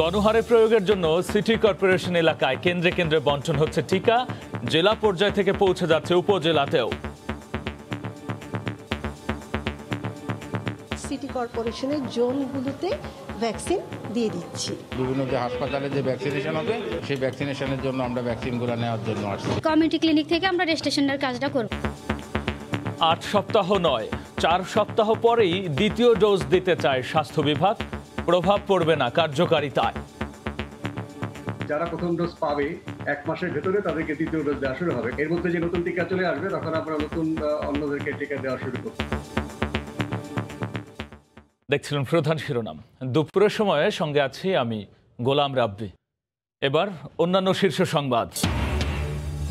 গণহারে প্রয়োগের জন্য সিটি কর্পোরেশন এলাকায় কেন্দ্রে কেন্দ্রে বন্টন হচ্ছে টিকা জেলা পর্যায় থেকে পৌঁছে যাচ্ছে উপজেলাতেও। সিটি কর্পোরেশনের জোনগুলোতে ভ্যাকসিন দিয়ে দিচ্ছি। বিভিন্ন যে হাসপাতালে যে ভ্যাকসিনেশন হবে সেই ভ্যাকসিনেশনের জন্য আমরা ভ্যাকসিনগুলো নেওয়ার জন্য আসছি। কমিউনিটি ক্লিনিক থেকে আমরা রেজিস্ট্রেশনের কাজটা করব। আট সপ্তাহ নয় চার সপ্তাহ পরেই দ্বিতীয় ডোজ দিতে চায় স্বাস্থ্য বিভাগ। প্রভাব পড়বে না কার্যকারিতায়। যারা প্রথম ডোজ পাবে এক মাসের ভেতরে তাদেরকে দ্বিতীয় ডোজ দেওয়া শুরু হবে। এর মধ্যে যে নতুন টিকা চলে আসবে তখন আমরা নতুন অন্যদেরকে টিকা দেওয়া শুরু করব। দেখছিলেন প্রধান শিরোনাম। দুপুরের সময়ে সঙ্গে আছি আমি গোলাম রাব্বি। এবার অন্যান্য শীর্ষ সংবাদ।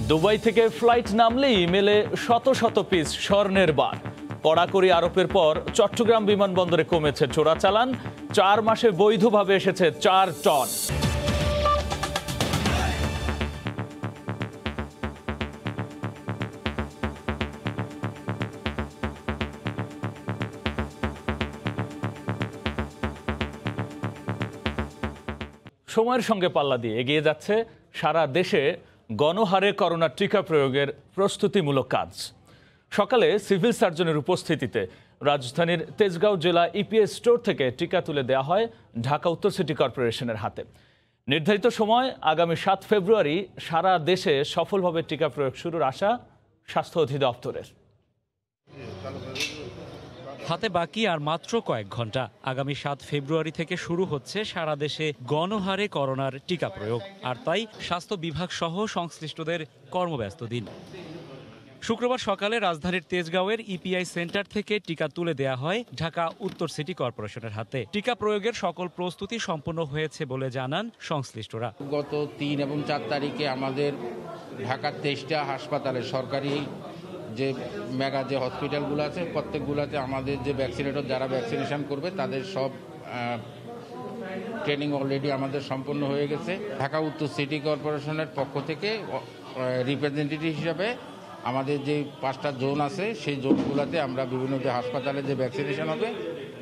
দুবাই থেকে ফ্লাইট নামলেই মেলে শত শত পিস স্বর্ণের বার। কড়াকড়ি আরোপের পর চট্টগ্রাম বিমানবন্দরে কমেছে চোরাচালান। চার মাসে বৈধভাবে এসেছে চার টন। সময়ের সঙ্গে পাল্লা দিয়ে এগিয়ে যাচ্ছে সারা দেশে গণহারে করোনা টিকা প্রয়োগের প্রস্তুতিমূলক কাজ। সকালে সিভিল সার্জনের উপস্থিতিতে রাজধানীর তেজগাঁও জেলা ইপিএস স্টোর থেকে টিকা তুলে দেওয়া হয় ঢাকা উত্তর সিটি কর্পোরেশনের হাতে। নির্ধারিত সময় আগামী সাত ফেব্রুয়ারি সারা দেশে সফলভাবে টিকা প্রয়োগ শুরুর আশা স্বাস্থ্য অধিদপ্তরের। হাতে বাকি আর মাত্র কয়েক ঘণ্টা। আগামী সাত ফেব্রুয়ারি থেকে শুরু হচ্ছে সারা দেশে গণহারে করোনার টিকা প্রয়োগ। আর তাই স্বাস্থ্য বিভাগ সহ সংশ্লিষ্টদের কর্মব্যস্ত দিন। শুক্রবার সকালে রাজধানীর তেজগাঁওয়ের ইপিআই সেন্টার থেকে টিকা তুলে দেয়া হয় ঢাকা উত্তর সিটি কর্পোরেশনের হাতে। টিকা প্রয়োগের সকল প্রস্তুতি সম্পন্ন হয়েছে বলে জানান সংশ্লিষ্টরা। গত তিন এবং চার তারিখে আমাদের ঢাকার তেইশটা হাসপাতালে সরকারি যে মেগা যে হসপিটালগুলো আছে, প্রত্যেকগুলোতে আমাদের যে ভ্যাকসিনেটর যারা ভ্যাকসিনেশন করবে, তাদের সব ট্রেনিং অলরেডি আমাদের সম্পন্ন হয়ে গেছে। ঢাকা উত্তর সিটি কর্পোরেশনের পক্ষ থেকে রিপ্রেজেন্টেটিভ হিসাবে আমাদের যে পাঁচটা জোন আছে সেই জোনগুলোতে আমরা বিভিন্ন যে হাসপাতালে যে ভ্যাকসিনেশন হবে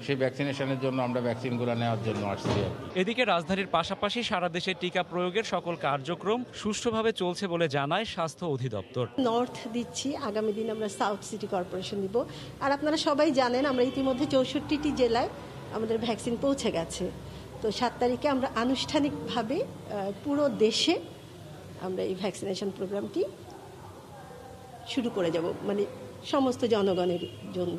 সেই ভ্যাকসিনেশনের জন্য আমরা ভ্যাকসিনগুলো নেওয়ার জন্য আসছি এদিকে রাজধানীর পাশাপাশি সারা দেশে টিকা প্রয়োগের সকল কার্যক্রম সুষ্ঠুভাবে চলছে বলে জানায় স্বাস্থ্য অধিদপ্তর। নর্থ দিচ্ছি আগামী দিন আমরা সাউথ সিটি কর্পোরেশন দিব আর আপনারা সবাই জানেন আমরা ইতিমধ্যে চৌষট্টিটি জেলায় আমাদের ভ্যাকসিন পৌঁছে গেছে। তো সাত তারিখে আমরা আনুষ্ঠানিকভাবে পুরো দেশে আমরা এই ভ্যাকসিনেশন প্রোগ্রামটি শুরু করে যাব মানে সমস্ত জনগণের জন্য।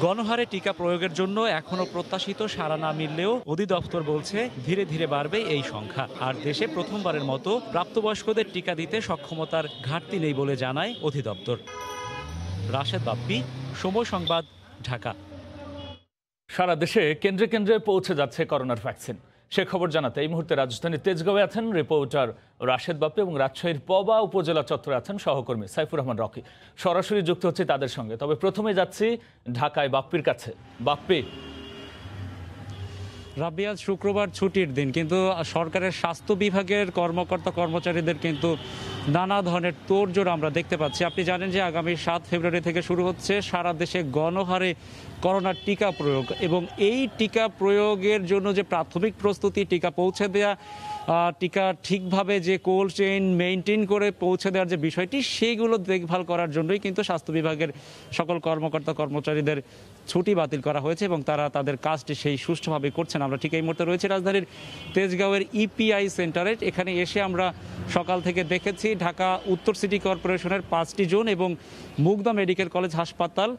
গণহারে টিকা প্রয়োগের জন্য এখনও প্রত্যাশিত সাড়া না মিললেও অধিদপ্তর বলছে ধীরে ধীরে বাড়বে এই সংখ্যা। আর দেশে প্রথমবারের মতো প্রাপ্তবয়স্কদের টিকা দিতে সক্ষমতার ঘাটতি নেই বলে জানায় অধিদপ্তর। রাশেদ বাপ্পি সময় সংবাদ ঢাকা। সারা দেশে কেন্দ্রে কেন্দ্রে পৌঁছে যাচ্ছে করোনার ভ্যাকসিন। সে খবর জানাতে এই মুহূর্তে রাজধানীর তেজগাঁওয়ে আছেন রিপোর্টার রাশেদ বাপ্পি এবং রাজশাহীর পবা উপজেলা চত্বরে আছেন সহকর্মী সাইফুর রহমান রকি। সরাসরি যুক্ত হচ্ছে তাদের সঙ্গে। তবে প্রথমে যাচ্ছি ঢাকায় বাপ্পির কাছে। বাপ্পি। রাবিয়াজ শুক্রবার ছুটির দিন, কিন্তু সরকারের স্বাস্থ্য বিভাগের কর্মকর্তা কর্মচারীদের কিন্তু নানা ধরনের তোড়জোড় আমরা দেখতে পাচ্ছি। আপনি জানেন যে আগামী সাত ফেব্রুয়ারি থেকে শুরু হচ্ছে সারা দেশে গণহারে করোনার টিকা প্রয়োগ এবং এই টিকা প্রয়োগের জন্য যে প্রাথমিক প্রস্তুতি, টিকা পৌঁছে দেওয়া টিকা ঠিকভাবে যে কোল্ড চেইন মেনটেন করে পৌঁছে দেওয়ার যে বিষয়টি, সেইগুলো দেখভাল করার জন্যই কিন্তু স্বাস্থ্য বিভাগের সকল কর্মকর্তা কর্মচারীদের ছুটি বাতিল করা হয়েছে এবং তারা তাদের কাজটি সেই সুষ্ঠুভাবে করছেন। আমরা ঠিক এই মুহূর্তে রয়েছে রাজধানীর তেজগাঁওয়ের ইপিআই সেন্টারে। এখানে এসে আমরা সকাল থেকে দেখেছি ঢাকা উত্তর সিটি কর্পোরেশনের পাঁচটি জোন এবং মুগদা মেডিকেল কলেজ হাসপাতাল।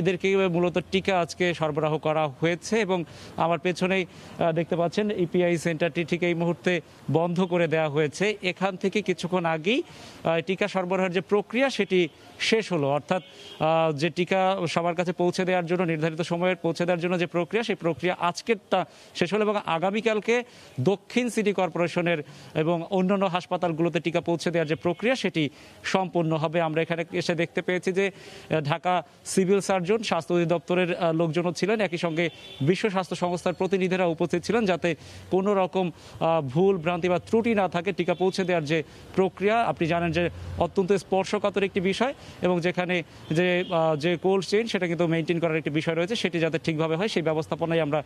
এদেরকে মূলত টিকা আজকে সরবরাহ করা হয়েছে এবং আমার পেছনেই দেখতে পাচ্ছেন ইপিআই সেন্টারটি ঠিক এই মুহূর্তে বন্ধ করে দেওয়া হয়েছে। এখান থেকে কিছুক্ষণ আগেই টিকা সরবরাহের যে প্রক্রিয়া সেটি শেষ হলো। অর্থাৎ যে টিকা সবার কাছে পৌঁছে দেওয়ার জন্য, নির্ধারিত সময়ে পৌঁছে দেওয়ার জন্য যে প্রক্রিয়া, সেই প্রক্রিয়া আজকেরটা শেষ হলো এবং আগামীকালকে দক্ষিণ সিটি কর্পোরেশনের এবং অন্যান্য হাসপাতালগুলোতে টিকা পৌঁছে দেওয়ার যে প্রক্রিয়া, সেটি সম্পূর্ণ হবে। আমরা এখানে এসে দেখতে পেয়েছি যে ঢাকা সিভিল সার্জন, স্বাস্থ্য অধিদপ্তরের লোকজনও ছিলেন। একই সঙ্গে বিশ্ব স্বাস্থ্য সংস্থার প্রতিনিধিরা উপস্থিত ছিলেন যাতে কোনো রকম ভুল, ভ্রান্তি বা ত্রুটি না থাকে টিকা পৌঁছে দেওয়ার যে প্রক্রিয়া। আপনি জানেন যে অত্যন্ত স্পর্শকাতর একটি বিষয়। এবং যেখানে যে যে কোল্ড চেইন সেটা কিন্তু মেনটেন করার একটি বিষয় রয়েছে। সেটি যাতে ঠিকভাবে হয়, সেই ব্যবস্থাপনাই আমরা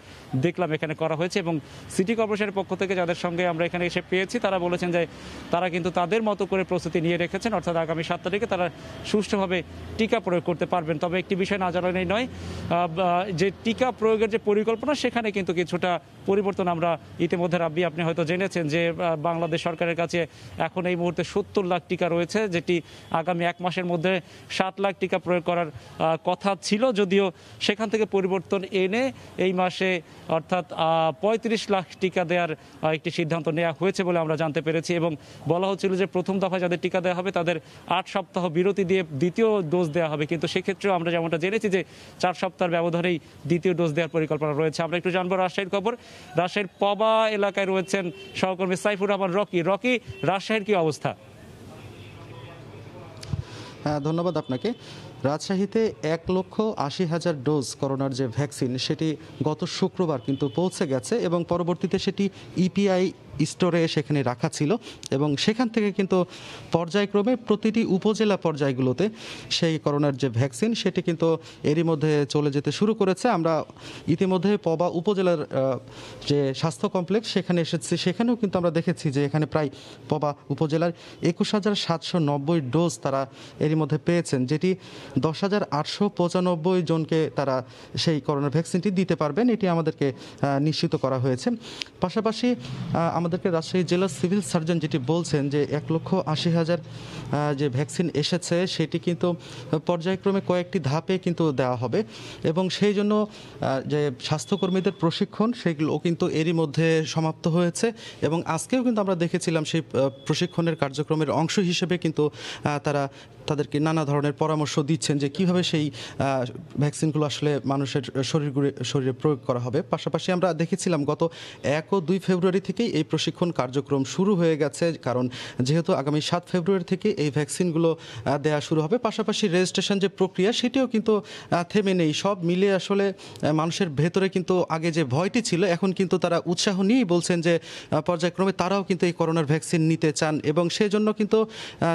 দেখলাম এখানে করা হয়েছে এবং সিটি কর্পোরেশনের পক্ষ থেকে যাদের সঙ্গে আমরা এখানে এসে পেয়েছি, তারা বলেছেন যে তারা কিন্তু তাদের মতো করে প্রস্তুতি নিয়ে রেখেছেন। অর্থাৎ আগামী সাত তারিখে তারা সুষ্ঠুভাবে টিকা প্রয়োগ করতে পারবেন। তবে একটি বিষয় না জানালেই নয় যে টিকা প্রয়োগের যে পরিকল্পনা, সেখানে কিন্তু কিছুটা পরিবর্তন আমরা ইতিমধ্যে, রাব্বি, আপনি হয়তো জেনেছেন যে বাংলাদেশ সরকারের কাছে এখন এই মুহূর্তে সত্তর লাখ টিকা রয়েছে, যেটি আগামী এক মাসের মধ্যে সাত লাখ টিকা প্রয়োগ করার কথা ছিল যদিও সেখান থেকে পরিবর্তন এনে এই মাসে অর্থাৎ পঁয়ত্রিশ লাখ টিকা দেওয়ার একটি সিদ্ধান্ত নেওয়া হয়েছে বলে আমরা জানতে পেরেছি এবং বলা হচ্ছিল যে প্রথম দফায় যাদের টিকা দেওয়া হবে তাদের আট সপ্তাহ বিরতি দিয়ে দ্বিতীয় ডোজ দেওয়া হবে। কিন্তু সেক্ষেত্রেও আমরা যেমনটা জেনেছি যে চার সপ্তাহের ব্যবধানেই দ্বিতীয় ডোজ দেওয়ার পরিকল্পনা রয়েছে। আমরা একটু জানব রাজশাহীর খবর। রাজশাহীর পবা এলাকায় রয়েছেন সহকর্মী সাইফুর রহমান, রকি। রকি, রাজশাহীর কি অবস্থা? হ্যাঁ ধন্যবাদ আপনাকে। রাজশাহীতে এক লক্ষ আশি হাজার ডোজ করোনার যে ভ্যাকসিন, সেটি গত শুক্রবার কিন্তু পৌঁছে গেছে এবং পরবর্তীতে সেটি ইপিআই স্টোরে সেখানে রাখা ছিল এবং সেখান থেকে কিন্তু পর্যায়ক্রমে প্রতিটি উপজেলা পর্যায়গুলোতে সেই করোনার যে ভ্যাকসিন সেটি কিন্তু এরই মধ্যে চলে যেতে শুরু করেছে। আমরা ইতিমধ্যে পবা উপজেলার যে স্বাস্থ্য কমপ্লেক্স সেখানে এসেছি। সেখানেও কিন্তু আমরা দেখেছি যে এখানে প্রায় পবা উপজেলার একুশ হাজার সাতশো নব্বই ডোজ তারা এরই মধ্যে পেয়েছেন যেটি দশ হাজার আটশো পঁচানব্বই জনকে তারা সেই করোনা ভ্যাকসিনটি দিতে পারবেন। এটি আমাদেরকে নিশ্চিত করা হয়েছে। পাশাপাশি আহ, আমাদেরকে রাজশাহী জেলা সিভিল সার্জন যেটি বলছেন যে এক লক্ষ আশি হাজার যে ভ্যাকসিন এসেছে, সেটি কিন্তু পর্যায়ক্রমে কয়েকটি ধাপে কিন্তু দেওয়া হবে এবং সেই জন্য যে স্বাস্থ্যকর্মীদের প্রশিক্ষণ, সেগুলো কিন্তু এরই মধ্যে সমাপ্ত হয়েছে এবং আজকেও কিন্তু আমরা দেখেছিলাম সেই প্রশিক্ষণের কার্যক্রমের অংশ হিসেবে কিন্তু তারা তাদেরকে নানা ধরনের পরামর্শ দিচ্ছেন যে কীভাবে সেই ভ্যাকসিনগুলো আসলে মানুষের শরীর শরীরে প্রয়োগ করা হবে। পাশাপাশি আমরা দেখেছিলাম গত এক ও দুই ফেব্রুয়ারি থেকেই এই প্রশিক্ষণ কার্যক্রম শুরু হয়ে গেছে, কারণ যেহেতু আগামী সাত ফেব্রুয়ারি থেকে এই ভ্যাকসিনগুলো দেওয়া শুরু হবে। পাশাপাশি রেজিস্ট্রেশন যে প্রক্রিয়া, সেটিও কিন্তু থেমে নেই। সব মিলে আসলে মানুষের ভেতরে কিন্তু আগে যে ভয়টি ছিল, এখন কিন্তু তারা উৎসাহ নিয়েই বলছেন যে পর্যায়ক্রমে তারাও কিন্তু এই করোনার ভ্যাকসিন নিতে চান এবং সেই জন্য কিন্তু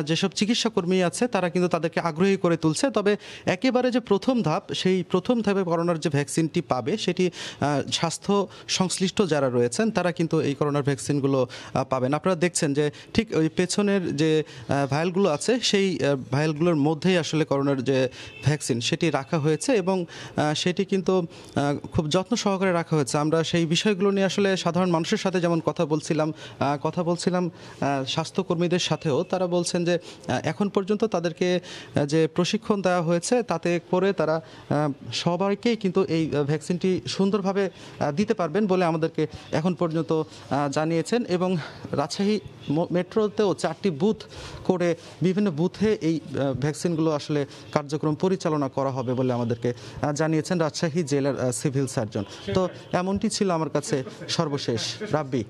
যেসব চিকিৎসা কর্মী আছে, তারা কিন্তু তাদেরকে আগ্রহী করে তুলছে। তবে একেবারে যে প্রথম ধাপ, সেই প্রথম ধাপে করোনার যে ভ্যাকসিনটি পাবে, সেটি স্বাস্থ্য সংশ্লিষ্ট যারা রয়েছেন, তারা কিন্তু এই করোনার ভ্যাকসিনগুলো পাবেন। আপনারা দেখছেন যে ঠিক ওই পেছনের যে ভায়ালগুলো আছে সেই ভায়ালগুলোর মধ্যেই আসলে করোনার যে ভ্যাকসিন সেটি রাখা হয়েছে এবং সেটি কিন্তু খুব যত্ন সহকারে রাখা হয়েছে। আমরা সেই বিষয়গুলো নিয়ে আসলে সাধারণ মানুষের সাথে যেমন কথা বলছিলাম কথা বলছিলাম স্বাস্থ্যকর্মীদের সাথেও তারা বলছেন যে এখন পর্যন্ত তাদেরকে যে প্রশিক্ষণ দেওয়া হয়েছে তাতে করে তারা সবাইকেই কিন্তু এই ভ্যাকসিনটি সুন্দরভাবে দিতে পারবেন বলে আমাদেরকে এখন পর্যন্ত আহ, জানিয়েছেন এবং রাজশাহী মেট্রোতেও চারটি বুথ করে বিভিন্ন বুথে এই ভ্যাকসিনগুলো আসলে কার্যক্রম পরিচালনা করা হবে বলে আমাদেরকে জানিয়েছেন রাজশাহী জেলার সিভিল সার্জন। তো এমনটি ছিল আমার কাছে সর্বশেষ। রাব্বি।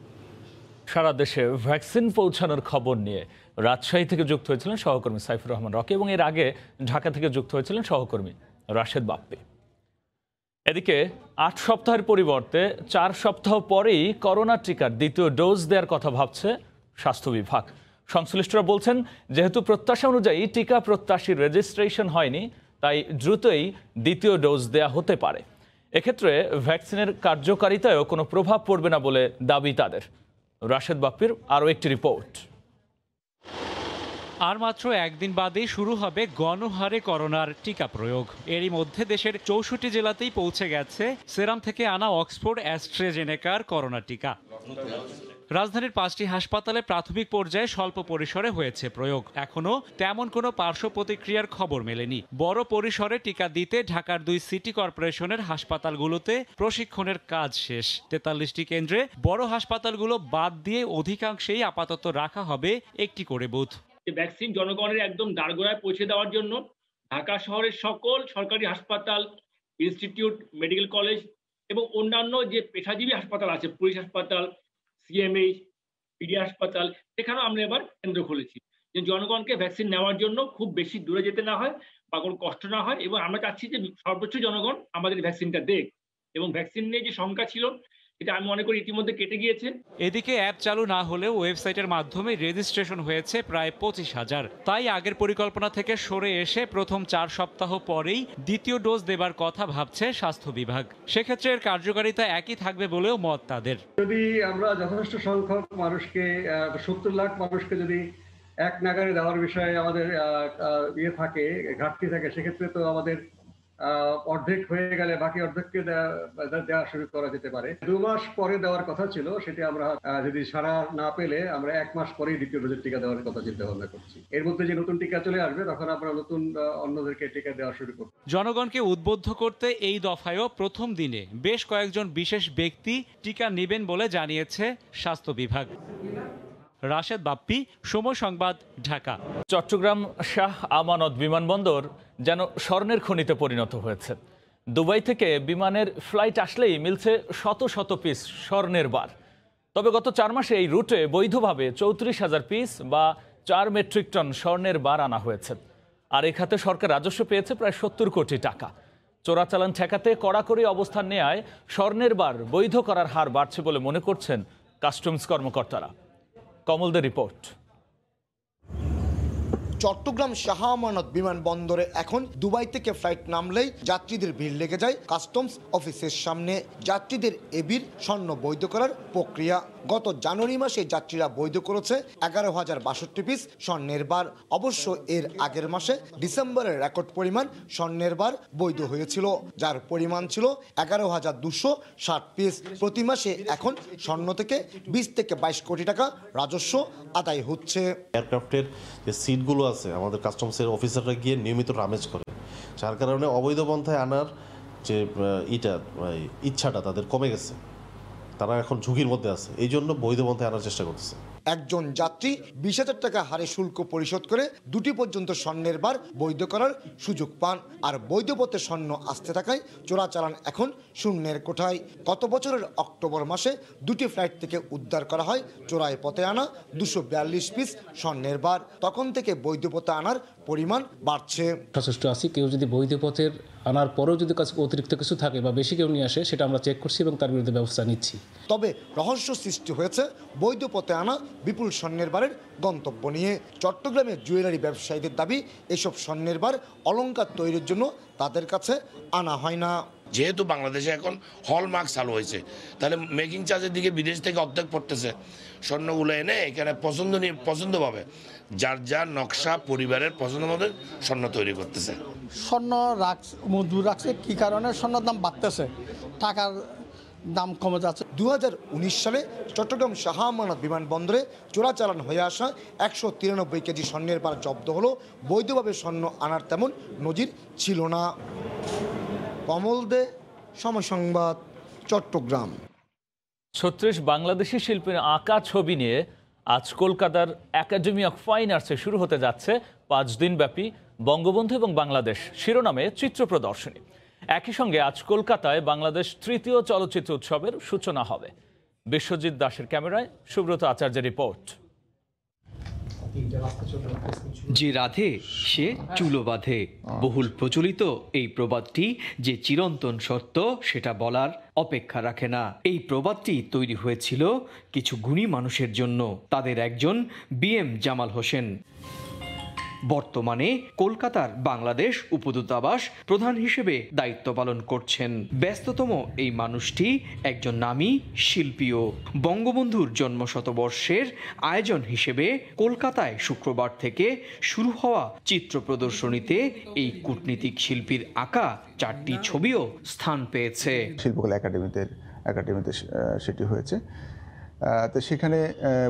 সারা দেশে ভ্যাকসিন পৌঁছানোর খবর নিয়ে রাজশাহী থেকে যুক্ত হয়েছিলেন সহকর্মী সাইফুর রহমান রকি এবং এর আগে ঢাকা থেকে যুক্ত হয়েছিলেন সহকর্মী রাশেদ বাপ্পি। এদিকে আট সপ্তাহের পরিবর্তে চার সপ্তাহ পরেই করোনা টিকার দ্বিতীয় ডোজ দেওয়ার কথা ভাবছে স্বাস্থ্য বিভাগ। সংশ্লিষ্টরা বলছেন, যেহেতু প্রত্যাশা অনুযায়ী টিকা প্রত্যাশীর রেজিস্ট্রেশন হয়নি, তাই দ্রুতই দ্বিতীয় ডোজ দেয়া হতে পারে। এক্ষেত্রে ভ্যাকসিনের কার্যকারিতায়ও কোনো প্রভাব পড়বে না বলে দাবি তাদের। রাশেদ বাপ্পির আরও একটি রিপোর্ট। আর মাত্র একদিন বাদেই শুরু হবে গণহারে করোনার টিকা প্রয়োগ। এরই মধ্যে দেশের চৌষট্টি জেলাতেই পৌঁছে গেছে সেরাম থেকে আনা অক্সফোর্ড অ্যাস্ট্রেজেনেকার করোনা টিকা। রাজধানীর পাঁচটি হাসপাতালে প্রাথমিক পর্যায়ে স্বল্প পরিসরে হয়েছে প্রয়োগ। এখনও তেমন কোনো পার্শ্ব প্রতিক্রিয়ার খবর মেলেনি। বড় পরিসরে টিকা দিতে ঢাকার দুই সিটি কর্পোরেশনের হাসপাতালগুলোতে প্রশিক্ষণের কাজ শেষ। তেতাল্লিশটি কেন্দ্রে বড় হাসপাতালগুলো বাদ দিয়ে অধিকাংশেই আপাতত রাখা হবে একটি করে বুথ। যে ভ্যাকসিন জনগণের একদম দাঁড়গোড়ায় পৌঁছে দেওয়ার জন্য ঢাকা শহরের সকল সরকারি হাসপাতাল ইনস্টিটিউট মেডিকেল কলেজ এবং অন্যান্য যে পেশাজীবী হাসপাতাল আছে, পুলিশ হাসপাতাল সিএমএইচ পিডি হাসপাতাল, সেখানেও আমরা এবার কেন্দ্র খুলেছি। যে জনগণকে ভ্যাকসিন নেওয়ার জন্য খুব বেশি দূরে যেতে না হয় বা কোনো কষ্ট না হয় এবং আমরা চাচ্ছি যে সর্বোচ্চ জনগণ আমাদের ভ্যাকসিনটা দেখ এবং ভ্যাকসিন নিয়ে যে শঙ্কা ছিল এটা আমি মনে করি ইতিমধ্যে কেটে গিয়েছে। এদিকে অ্যাপ চালু না হলেও ওয়েবসাইটের মাধ্যমে রেজিস্ট্রেশন হয়েছে প্রায় পঁচিশ হাজার। তাই আগের পরিকল্পনা থেকে সরে এসে প্রথম চার সপ্তাহ পরেই দ্বিতীয় ডোজ দেবার কথা ভাবছে স্বাস্থ্য বিভাগ। সেক্ষেত্রে এর কার্যকারিতা একই থাকবে বলেও মত তাদের। যদি আমরা যথেষ্ট সংখ্যক মানুষকে সত্তর লাখ মানুষকে যদি এক নাগারে দেওয়ার বিষয়ে আমাদের ইয়ে থাকে ঘাটতি থাকে সেক্ষেত্রে তো আমাদের অর্ধেক হয়ে গেলে বাকি অর্ধেককে দেওয়া শুরু করা যেতে পারে। দু মাস পরে দেওয়ার কথা ছিল, সেটি আমরা যদি সারা না পেলে আমরা এক মাস পরেই দ্বিতীয় ডোজের টিকা দেওয়ার কথা চিন্তা ভাবনা করছি। এর মধ্যে যে নতুন টিকা চলে আসবে, তখন আমরা নতুন অন্যদেরকে টিকা দেওয়া শুরু করব। জনগণকে উদ্বুদ্ধ করতে এই দফায়ও প্রথম দিনে বেশ কয়েকজন বিশেষ ব্যক্তি টিকা নেবেন বলে জানিয়েছে স্বাস্থ্য বিভাগ। রাশেদ বাপ্পি, সময় সংবাদ, ঢাকা। চট্টগ্রাম শাহ আমানত বিমানবন্দর যেন স্বর্ণের খনিতে পরিণত হয়েছে। দুবাই থেকে বিমানের ফ্লাইট আসলেই মিলছে শত শত পিস স্বর্ণের বার। তবে গত চার মাসে এই রুটে বৈধভাবে চৌত্রিশ হাজার পিস বা চার মেট্রিক টন স্বর্ণের বার আনা হয়েছে। আর এই খাতে সরকার রাজস্ব পেয়েছে প্রায় সত্তর কোটি টাকা। চোরাচালান ঠেকাতে কড়াকড়ি অবস্থান নেয় স্বর্ণের বার বৈধ করার হার বাড়ছে বলে মনে করছেন কাস্টমস কর্মকর্তারা। কমলদের রিপোর্ট চট্টগ্রাম শাহ আমানত বিমানবন্দরে এখন দুবাই থেকে ফ্লাইট নামলেই যাত্রীদের ভিড় লেগে যায় কাস্টমস অফিসের সামনে। যাত্রীদের এবির স্বর্ণ বৈধ করার প্রক্রিয়া। গত জানুয়ারি মাসে যাত্রীরা বৈধ করেছে এগারো হাজার বাষট্টি পিস স্বর্ণের বার। অবশ্য এর আগের মাসে ডিসেম্বরের রেকর্ড পরিমাণ স্বর্ণের বার বৈধ হয়েছিল, যার পরিমাণ ছিল এগারো হাজার দুশো ষাট পিস। প্রতি মাসে এখন স্বর্ণ থেকে বিশ থেকে বাইশ কোটি টাকা রাজস্ব আদায় হচ্ছে। এয়ারক্রাফটের যে সিটগুলো আছে, আমাদের কাস্টমসের অফিসাররা গিয়ে নিয়মিত রামেজ করে। যার কারণে অবৈধ পন্থায় আনার যে ইটা ইচ্ছাটা তাদের কমে গেছে। তারা এখন ঝুঁকির মধ্যে আছে। এই জন্য বৈধ পন্থায় আনার চেষ্টা করতেছে। একজন যাত্রী বিশ হাজার টাকা হারে শুল্ক পরিশোধ করে দুটি পর্যন্ত স্বর্ণের বার বৈধ করার সুযোগ পান। আর বৈধ পথে স্বর্ণ আসতে থাকায় চোরাচালান এখন শূন্যের কোঠায়। গত বছরের অক্টোবর মাসে দুটি ফ্লাইট থেকে উদ্ধার করা হয় চোরায় পথে আনা দুশো পিস স্বর্ণের বার। তখন থেকে বৈধ পথে আনার পরিমাণ বাড়ছে। সচেষ্ট আছি। কেউ যদি বৈধ পথের আনার পরেও যদি কাছে অতিরিক্ত কিছু থাকে বা বেশি কেউ নিয়ে আসে সেটা আমরা চেক করছি এবং তার বিরুদ্ধে ব্যবস্থা নিচ্ছি। তবে রহস্য সৃষ্টি হয়েছে বৈধ পথে আনা বিপুল স্বর্ণের বারের গন্তব্য নিয়ে। চট্টগ্রামের জুয়েলারি ব্যবসায়ীদের দাবি এসব স্বর্ণের বার অলংকার তৈরির জন্য তাদের কাছে আনা হয় না। যেহেতু বাংলাদেশে এখন হলমার্ক চালু হয়েছে তাহলে মেকিং চার্জের দিকে বিদেশ থেকে অর্ধেক পড়তেছে। স্বর্ণগুলো এনে এখানে পছন্দ নিয়ে পছন্দ পাবে। যার যার নকশা পরিবারের পছন্দ মতো স্বর্ণ তৈরি করতেছে। স্বর্ণ রাখছে মজুর রাখছে কি কারণে? স্বর্ণের দাম বাড়তেছে টাকার দাম কমে যাচ্ছে। দুহাজার উনিশ সালে চট্টগ্রাম শাহ আমানত বিমানবন্দরে চোরাচালান হয়ে আসা একশো তিরানব্বই কেজি স্বর্ণের বার জব্দ হলো। বৈধভাবে স্বর্ণ আনার তেমন নজির ছিল না। কমল দে সময় সংবাদ চট্টগ্রাম। ছত্রিশ বাংলাদেশি শিল্পীর আঁকা ছবি নিয়ে আজ কলকাতার একাডেমি অফ ফাইন আর্টসে শুরু হতে যাচ্ছে পাঁচ দিনব্যাপী বঙ্গবন্ধু এবং বাংলাদেশ শিরোনামে চিত্র প্রদর্শনী। একই সঙ্গে আজ কলকাতায় বাংলাদেশ তৃতীয় চলচ্চিত্র উৎসবের সূচনা হবে। বিশ্বজিৎ দাসের ক্যামেরায় সুব্রত আচার্যের রিপোর্ট। যে রাধে, সে চুলো বাঁধে। বহুল প্রচলিত এই প্রবাদটি যে চিরন্তন সত্য, সেটা বলার অপেক্ষা রাখে না। এই প্রবাদটি তৈরি হয়েছিল কিছু গুণী মানুষের জন্য। তাদের একজন বি এম জামাল হোসেন। বর্তমানে কলকাতার বাংলাদেশ উপদূতাবাস প্রধান হিসেবে দায়িত্ব পালন করছেন। ব্যস্ততম এই মানুষটি একজন নামী শিল্পীও। বঙ্গবন্ধুর জন্ম শতবর্ষের আয়োজন হিসেবে কলকাতায় শুক্রবার থেকে শুরু হওয়া চিত্র প্রদর্শনীতে এই কূটনীতিক শিল্পীর আঁকা চারটি ছবিও স্থান পেয়েছে। শিল্পকলা একাডেমিতে একাডেমিতে সেটি হয়েছে। তো সেখানে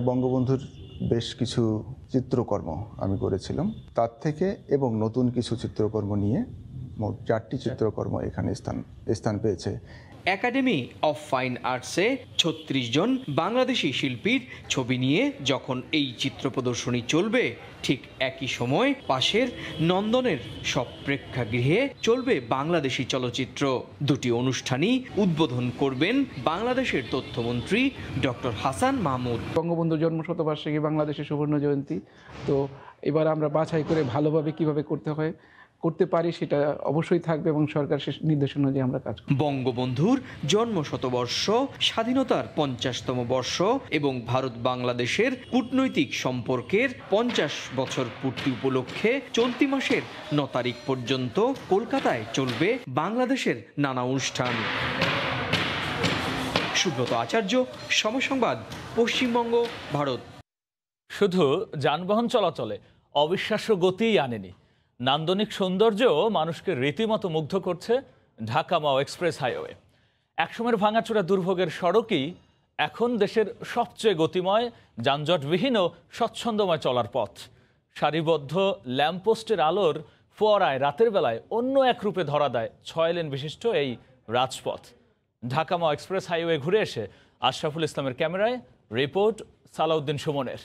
বঙ্গবন্ধুর বেশ কিছু চিত্রকর্ম আমি করেছিলাম। তার থেকে এবং নতুন কিছু চিত্রকর্ম নিয়ে মোট চারটি চিত্রকর্ম এখানে স্থান স্থান পেয়েছে। একাডেমি অফ ফাইন আর্টসে ছত্রিশ জন বাংলাদেশি শিল্পীর ছবি নিয়ে যখন এই চিত্র প্রদর্শনী চলবে, ঠিক একই সময় পাশের নন্দনের সব প্রেক্ষাগৃহে চলবে বাংলাদেশি চলচ্চিত্র। দুটি অনুষ্ঠানই উদ্বোধন করবেন বাংলাদেশের তথ্যমন্ত্রী ডক্টর হাসান মাহমুদ। বঙ্গবন্ধুর জন্ম শতবার্ষিকী বাংলাদেশের সুবর্ণ জয়ন্তী। তো এবার আমরা বাছাই করে ভালোভাবে কীভাবে করতে হয় করতে পারি সেটা অবশ্যই থাকবে এবং সরকার সে নির্দেশনা অনুযায়ী আমরা কাজ করব। বঙ্গবন্ধুর জন্ম শতবর্ষ স্বাধীনতার পঞ্চাশতম বর্ষ এবং ভারত বাংলাদেশের কূটনৈতিক সম্পর্কের পঞ্চাশ বছর পূর্তি উপলক্ষে চলতি মাসের ন তারিখ পর্যন্ত কলকাতায় চলবে বাংলাদেশের নানা অনুষ্ঠান। সুব্রত আচার্য সমসংবাদ পশ্চিমবঙ্গ ভারত। শুধু যানবাহন চলাচলে অবিশ্বাস্য গতিই আনেনি। নান্দনিক সৌন্দর্য মানুষকে রীতিমতো মুগ্ধ করছে ঢাকা মাও এক্সপ্রেস হাইওয়ে। একসময়ের ভাঙাচোরা দুর্ভোগের সড়কই এখন দেশের সবচেয়ে গতিময়, যানজটবিহীন ও স্বচ্ছন্দময় চলার পথ। সারিবদ্ধ ল্যাম্পপোস্টের আলোর ফোয়ারায় রাতের বেলায় অন্য এক রূপে ধরা দেয় ছয় লেন বিশিষ্ট এই রাজপথ। ঢাকা মাও এক্সপ্রেস হাইওয়ে ঘুরে এসে আশরাফুল ইসলামের ক্যামেরায় রিপোর্ট সালাউদ্দিন সুমনের।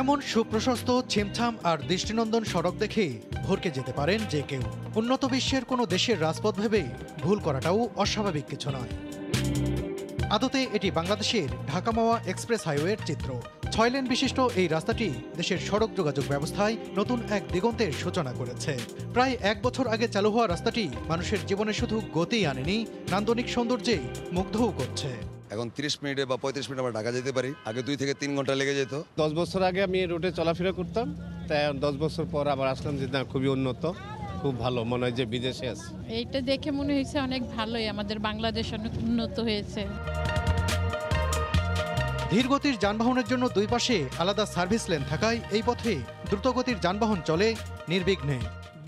এমন সুপ্রশস্ত, ছিমছাম আর দৃষ্টিনন্দন সড়ক দেখে ভরকে যেতে পারেন যে কেউ। উন্নত বিশ্বের কোনো দেশের রাজপথ ভেবে ভুল করাটাও অস্বাভাবিক কিছু নয়। আদতে এটি বাংলাদেশের ঢাকা মাওয়া এক্সপ্রেস হাইওয়ের চিত্র। ছয় লেন বিশিষ্ট এই রাস্তাটি দেশের সড়ক যোগাযোগ ব্যবস্থায় নতুন এক দিগন্তের সূচনা করেছে। প্রায় এক বছর আগে চালু হওয়া রাস্তাটি মানুষের জীবনে শুধু গতি আনেনি, নান্দনিক সৌন্দর্যে মুগ্ধও করছে। এখন তিরিশ মিনিটে বা পঁয়ত্রিশ মিনিট আমরা ঢাকা যেতে পারি। আগে দুই থেকে তিন ঘণ্টা লেগে যেত। দশ বছর আগে আমি এই রোডে চলাফেরা করতাম তাই দশ বছর পর আবার আসলাম যে না খুবই উন্নত খুব ভালো মনে হয় যে বিদেশে আছে। এইটা দেখে মনে হয়েছে অনেক ভালোই আমাদের বাংলাদেশ অনেক উন্নত হয়েছে। ধীরগতির যানবাহনের জন্য দুই পাশে আলাদা সার্ভিস লেন থাকায় এই পথে দ্রুতগতির যানবাহন চলে নির্বিঘ্নে।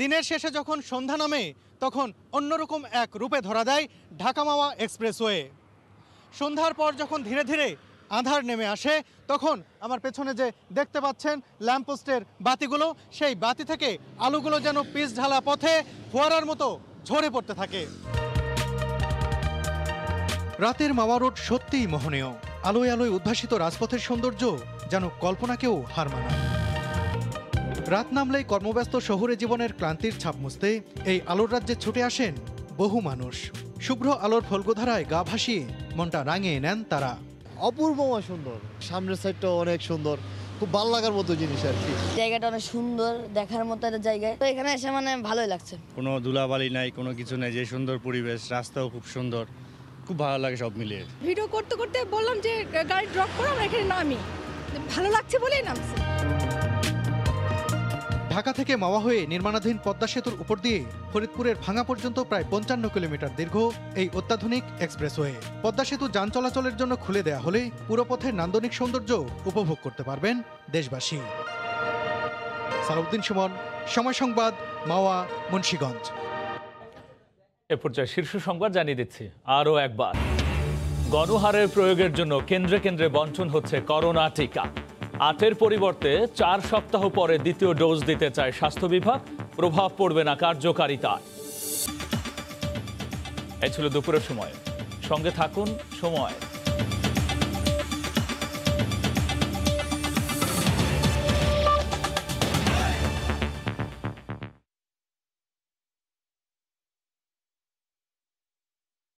দিনের শেষে যখন সন্ধ্যা নামে তখন অন্যরকম এক রূপে ধরা দেয় ঢাকা মাওয়া এক্সপ্রেসওয়ে। সন্ধ্যার পর যখন ধীরে ধীরে আধার নেমে আসে, তখন আমার পেছনে যে দেখতে পাচ্ছেন ল্যাম্পপোস্টের বাতিগুলো, সেই বাতি থেকে আলোগুলো যেন পিস ঢালা পথে ফোয়ারার মতো ঝরে পড়তে থাকে। রাতের মাওয়া রোড সত্যিই মোহনীয়। আলোয় আলোয় উদ্ভাসিত রাজপথের সৌন্দর্য যেন কল্পনাকেও হার মানায়। রাত নামলেই কর্মব্যস্ত শহুরে জীবনের ক্লান্তির ছাপ মুছতে এই আলোর রাজ্যে ছুটে আসেন বহু মানুষ। শুভ্র আলোর ফলগোধারায় গা ভাসিয়ে মনটা রাঙিয়ে নেন তারা। অপূর্বময় সুন্দর। সামনের সাইডটা অনেক সুন্দর। খুব ভালো লাগার মতো জিনিস আর কি। জায়গাটা অনেক সুন্দর দেখার মতো একটা জায়গায় তো এখানে এসে মানে ভালোই লাগছে। কোনো ধুলাবালি নাই কোনো কিছু নাই যে সুন্দর পরিবেশ রাস্তাও খুব সুন্দর। খুব ভালো লাগে সব মিলিয়ে। ভিডিও করতে করতে বললাম যে গাড়ি ড্রপ করো আমরা এখানে নামি। ভালো লাগছে বলেই নামছি। ঢাকা থেকে মাওয়া হয়ে নির্মাণাধীন পদ্মা সেতুর উপর দিয়ে ফরিদপুরের ভাঙা পর্যন্ত প্রায় পঞ্চান্ন কিলোমিটার দীর্ঘ এই অত্যাধুনিক এক্সপ্রেসওয়ে। পদ্মা সেতু যান চলাচলের জন্য খুলে দেয়া হলে পুরো পথের নান্দনিক সৌন্দর্য উপভোগ করতে পারবেন দেশবাসী। সালাউদ্দিন সুমন, সময় সংবাদ, মাওয়া, মুন্সীগঞ্জ। এ পর্যায়ে শীর্ষ সংবাদ জানিয়ে দিচ্ছি আরও একবার। গণহারের প্রয়োগের জন্য কেন্দ্রে কেন্দ্রে বন্টন হচ্ছে করোনা টিকা। আটের পরিবর্তে চার সপ্তাহ পরে দ্বিতীয় ডোজ দিতে চায় স্বাস্থ্য বিভাগ। প্রভাব পড়বে না কার্যকারিতা এ ছিল দুপুরের সময়। সঙ্গে থাকুন সময়।